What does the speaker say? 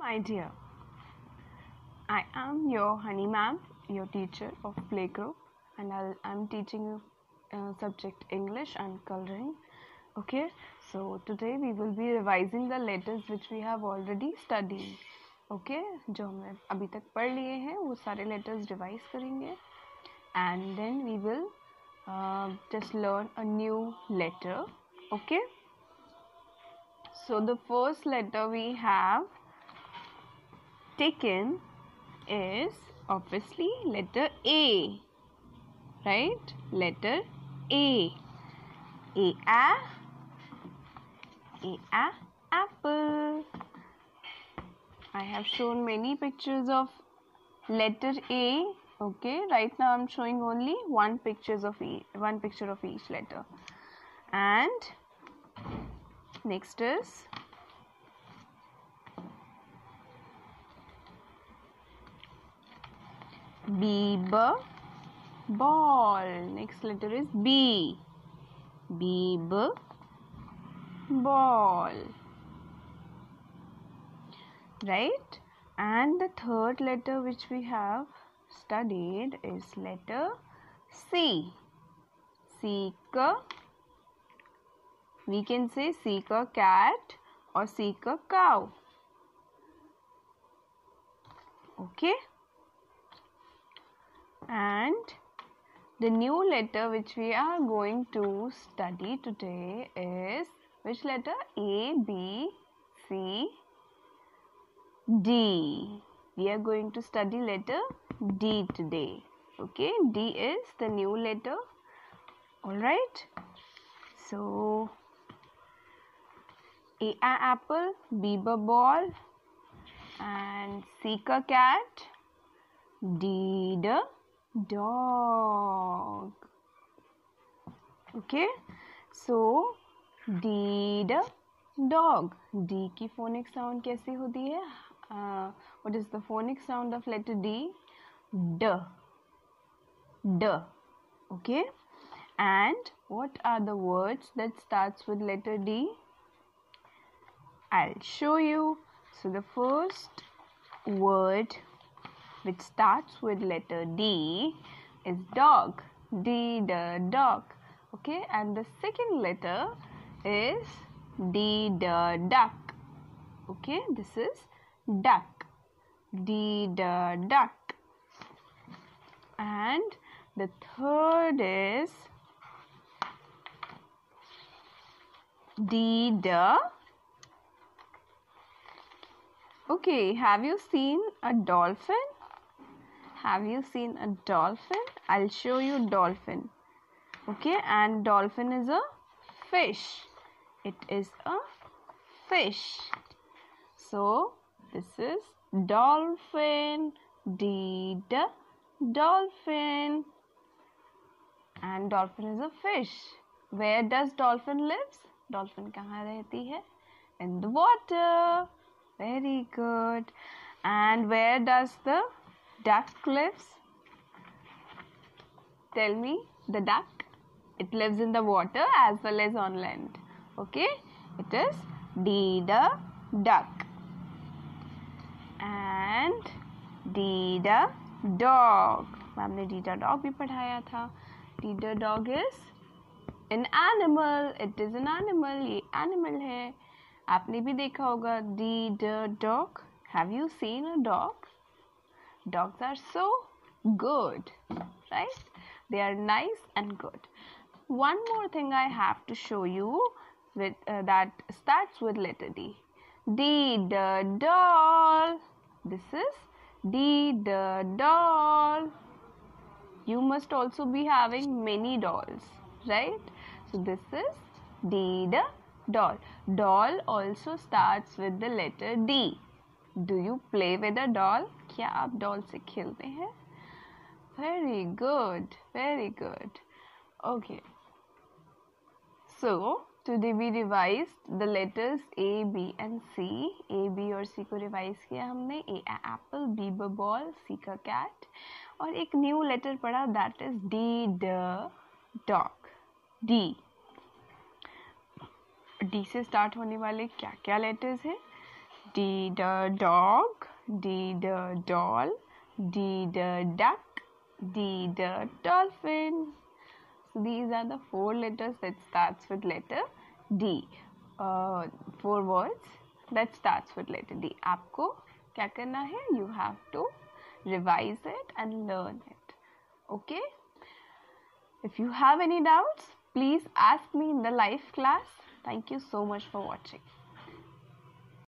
My dear, I am your honey ma'am, your teacher of playgroup, and I'll, I'm teaching you uh, subject English and coloring. Okay, so today we will be revising the letters which we have already studied. Okay okay? जो हमने अभी तक पढ़ लिए हैं वो सारे letters revise करेंगे and then we will just learn a new letter okay so the first letter we have taken is obviously letter A right? Letter A. A a A a apple. I have shown many pictures of letter A okay? Right now i'm showing only one pictures of each one picture of each letter. And next is Beeb ball. Next letter is b. Beeb ball. Right? And the third letter which we have studied is letter C. Seek a, we can say seek a cat or seek a cow. Okay. And the new letter which we are going to study today is which letter? A, B, C, D. We are going to study letter D today. Okay, D is the new letter. Alright. So, A, a apple, B ball, and seek a cat, D the dog. Okay, so D the dog. D की phonic sound कैसी होती है? Uh, what is the phonic sound of letter D? d d okay and what are the words that starts with letter d i'll show you so the first word which starts with letter d is dog. D the dog. Okay and the second letter is d the duck. Okay this is duck. D the duck. And the third is D the okay have you seen a dolphin have you seen a dolphin? I'll show you dolphin. Okay and dolphin is a fish. It is a fish. So this is dolphin. D d dolphin. And dolphin is a fish. Where does dolphin lives? Dolphin kahan rehti hai? In the water. Very good. And where does the duck lives tell me the duck it lives in the water as well as on land okay it is D the duck and D the dog ma'am ने Dida dog भी पढ़ाया था Dida dog is an animal it is an animal ये animal है आपने भी देखा होगा डी ड dog have you seen a dog Dogs are so good right they are nice and good one more thing i have to show you with uh, that starts with letter d d the doll this is D the doll. You must also be having many dolls, right? So this is D the doll. Doll also starts with the letter D. Do you play with a doll? क्या आप doll से खेलते हैं। Very good very good okay so today we revise the letters A B and C A B और C को रिवाइज किया हमने। A apple B ball C का कैट और एक न्यू लेटर पढ़ा दैट इज़ डी ड डॉग डी डी से स्टार्ट होने वाले क्या क्या लेटर्स हैं? डी ड dog D the doll, D the duck, D the dolphin. So these are the four letters that starts with letter D. Uh, four words that starts with letter D. आपको क्या करना है? You have to revise it and learn it. Okay? If you have any doubts, please ask me in the live class. Thank you so much for watching.